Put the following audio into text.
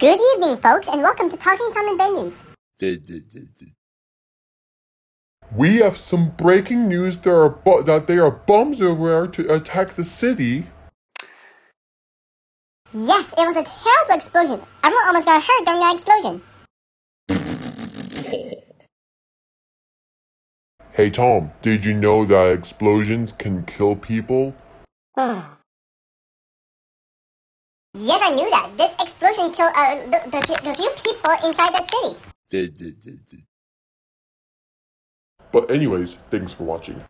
Good evening, folks, and welcome to Talking Tom and Ben News. We have some breaking news there are bu- that there are bombs everywhere to attack the city. Yes, it was a terrible explosion. Everyone almost got hurt during that explosion. Hey Tom, did you know that explosions can kill people? yes, I knew that. This explosion killed uh, the, the, the few people inside that city. But anyways, thanks for watching.